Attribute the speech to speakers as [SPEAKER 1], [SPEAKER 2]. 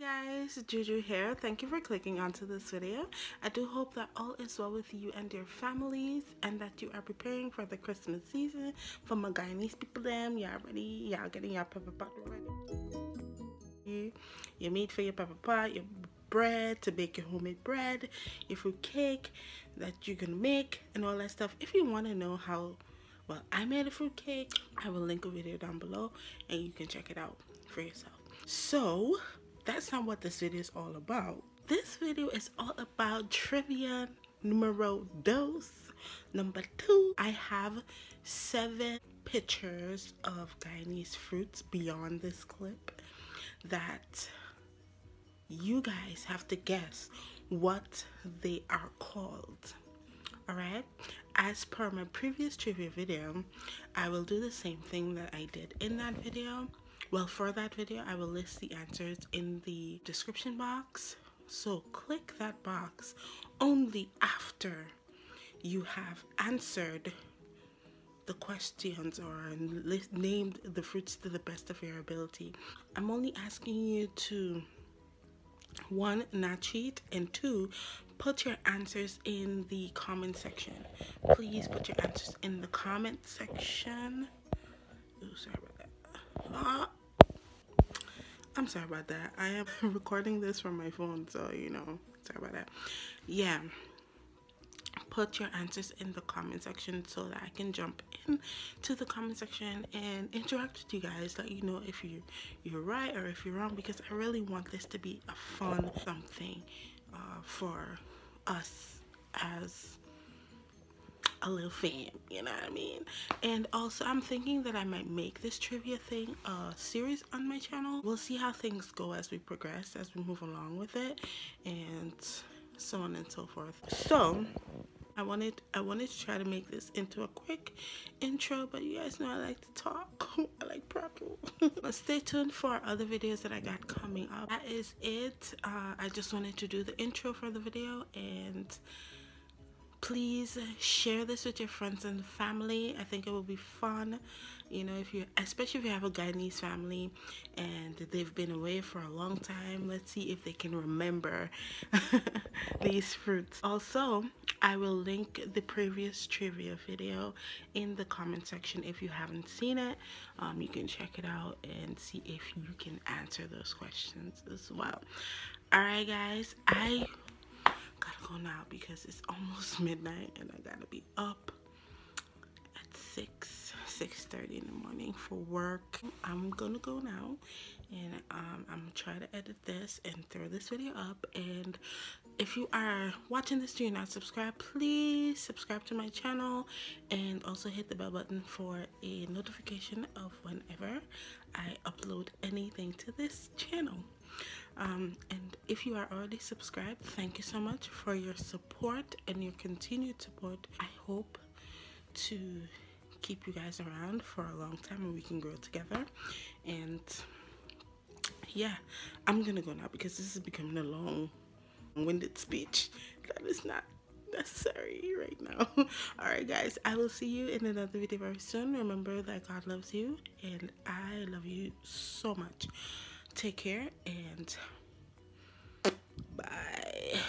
[SPEAKER 1] guys, Juju here. Thank you for clicking onto this video. I do hope that all is well with you and your families and that you are preparing for the Christmas season. For my Guyanese people them, y'all ready? Y'all getting your pepper pot ready? Your meat for your pepper pot, your bread to bake your homemade bread, your fruit cake that you can make and all that stuff. If you want to know how well I made a fruit cake, I will link a video down below and you can check it out for yourself. So that's not what this video is all about. This video is all about trivia numero dos. Number two, I have seven pictures of Guyanese fruits beyond this clip that you guys have to guess what they are called. Alright, as per my previous trivia video, I will do the same thing that I did in that video well, for that video, I will list the answers in the description box. So click that box only after you have answered the questions or list, named the fruits to the best of your ability. I'm only asking you to one, not cheat, and two, put your answers in the comment section. Please put your answers in the comment section. Oh, sorry. I'm sorry about that. I am recording this from my phone, so you know, sorry about that. Yeah. Put your answers in the comment section so that I can jump in to the comment section and interact with you guys. Let you know if you you're right or if you're wrong because I really want this to be a fun something uh, for us as a little fam, you know what I mean? And also, I'm thinking that I might make this trivia thing a series on my channel. We'll see how things go as we progress, as we move along with it, and so on and so forth. So, I wanted I wanted to try to make this into a quick intro, but you guys know I like to talk. I like prattle. Stay tuned for other videos that I got coming up. That is it. Uh, I just wanted to do the intro for the video and please share this with your friends and family. I think it will be fun you know if you especially if you have a guyanese family and they've been away for a long time. Let's see if they can remember these fruits. Also i will link the previous trivia video in the comment section. If you haven't seen it um, you can check it out and see if you can answer those questions as well. All right guys. I gotta go now because it's almost midnight and I gotta be up at 6 6:30 in the morning for work. I'm gonna go now and um, I'm gonna try to edit this and throw this video up. And if you are watching this do not subscribe please subscribe to my channel and also hit the bell button for a notification of whenever I upload anything to this channel. Um, and if you are already subscribed, thank you so much for your support and your continued support. I hope to keep you guys around for a long time and we can grow together. And yeah, I'm gonna go now because this is becoming a long winded speech that is not necessary right now all right guys i will see you in another video very soon remember that god loves you and i love you so much take care and Bye.